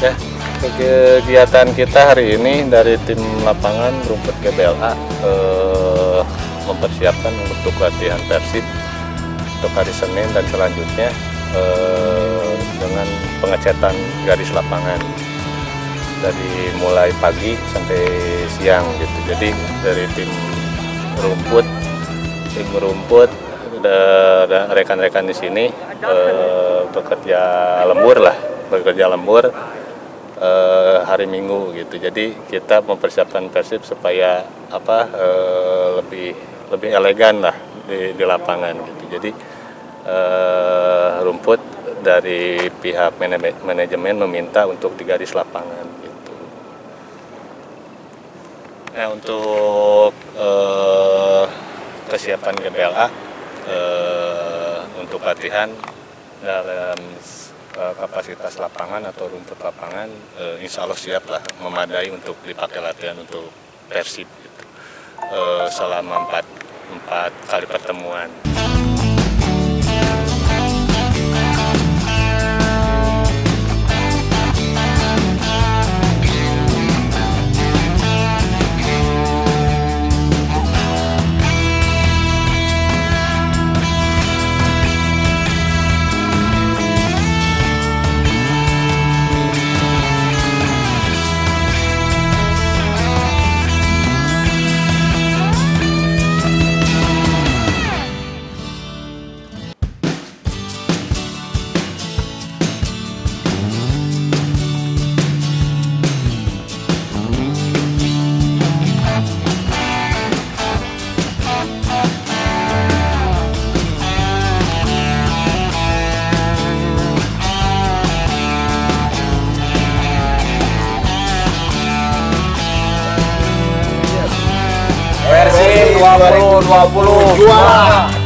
Ya, kegiatan kita hari ini dari tim lapangan rumput GBLA eh, mempersiapkan untuk latihan persib untuk hari Senin dan selanjutnya eh, dengan pengecetan garis lapangan dari mulai pagi sampai siang gitu. Jadi dari tim rumput, tim rumput rekan-rekan di sini eh, bekerja lembur lah, bekerja lembur eh, hari Minggu gitu. Jadi kita mempersiapkan Persib supaya apa eh, lebih lebih elegan lah di, di lapangan gitu. Jadi eh, rumput dari pihak manaj- manajemen meminta untuk di garis lapangan gitu. Nah untuk eh, kesiapan GBLA eh, untuk latihan dalam eh, kapasitas lapangan atau rumput lapangan eh, insya Allah siap lah memadai untuk dipakai latihan untuk persib gitu. Eh, selama empat, empat kali pertemuan. 2020 juara